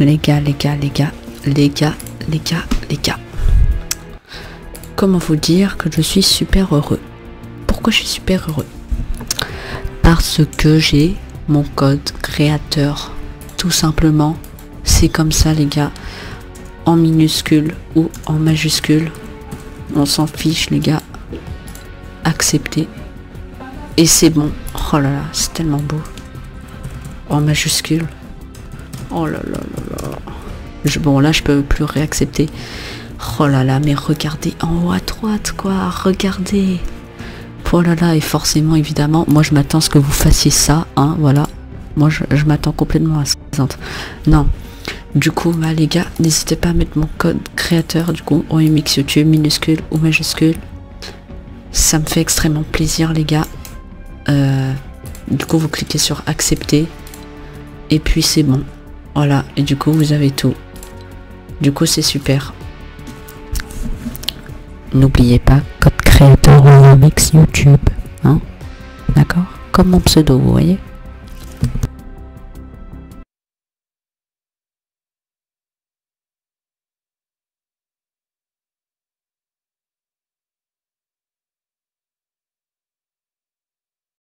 les gars, les gars, les gars, les gars, les gars, les gars. Comment vous dire que je suis super heureux? Pourquoi je suis super heureux? Parce que j'ai mon code créateur. Tout simplement, c'est comme ça les gars. En minuscule ou en majuscule. On s'en fiche les gars. Accepter. Et c'est bon. Oh là là, c'est tellement beau. En majuscule. Oh là là là là. bon là je peux plus réaccepter. Oh là là, mais regardez en haut à droite quoi. Regardez. Oh là là, et forcément évidemment, moi je m'attends à ce que vous fassiez ça, hein, voilà. Moi je, m'attends complètement à ça. Non. Du coup, bah, les gars, n'hésitez pas à mettre mon code créateur du coup OMX YouTube minuscule ou majuscule. Ça me fait extrêmement plaisir les gars. Euh, du coup, vous cliquez sur accepter. Et puis c'est bon. Voilà. Et du coup, vous avez tout. Du coup, c'est super. N'oubliez pas, code créateur OMX YouTube. Hein D'accord? Comme mon pseudo, vous voyez?